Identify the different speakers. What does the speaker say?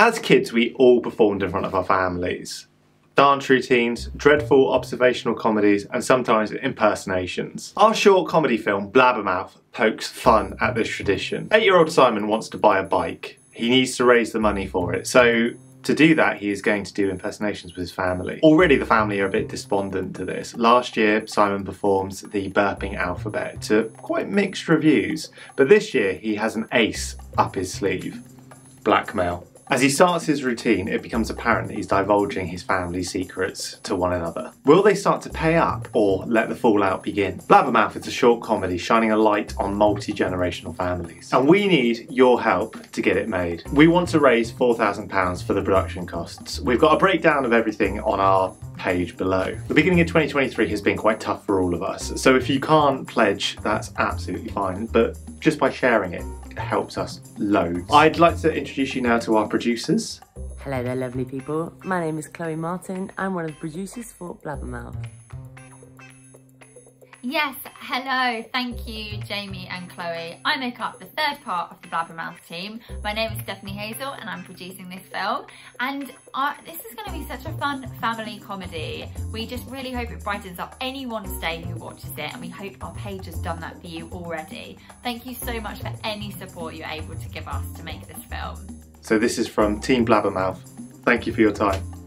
Speaker 1: As kids, we all performed in front of our families. Dance routines, dreadful observational comedies, and sometimes impersonations. Our short comedy film, Blabbermouth, pokes fun at this tradition. Eight-year-old Simon wants to buy a bike. He needs to raise the money for it, so to do that, he is going to do impersonations with his family. Already the family are a bit despondent to this. Last year, Simon performs the burping alphabet to quite mixed reviews, but this year he has an ace up his sleeve. Blackmail. As he starts his routine, it becomes apparent that he's divulging his family secrets to one another. Will they start to pay up or let the fallout begin? Blabbermouth is a short comedy shining a light on multi-generational families. And we need your help to get it made. We want to raise £4,000 for the production costs. We've got a breakdown of everything on our page below. The beginning of 2023 has been quite tough for all of us, so if you can't pledge, that's absolutely fine, but just by sharing it, helps us loads. I'd like to introduce you now to our producers.
Speaker 2: Hello there, lovely people. My name is Chloe Martin. I'm one of the producers for Blabbermouth.
Speaker 3: Yes, hello, thank you Jamie and Chloe. I make up the third part of the Blabbermouth team. My name is Stephanie Hazel and I'm producing this film and uh, this is going to be such a fun family comedy. We just really hope it brightens up anyone's day who watches it and we hope our page has done that for you already. Thank you so much for any support you're able to give us to make this film.
Speaker 1: So this is from Team Blabbermouth. Thank you for your time.